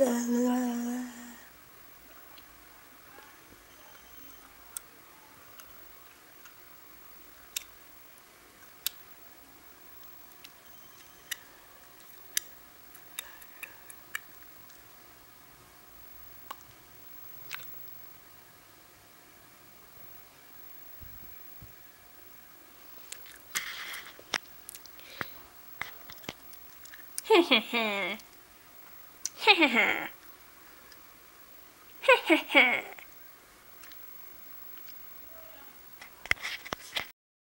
Ha Ha ha ha. Ha ha ha.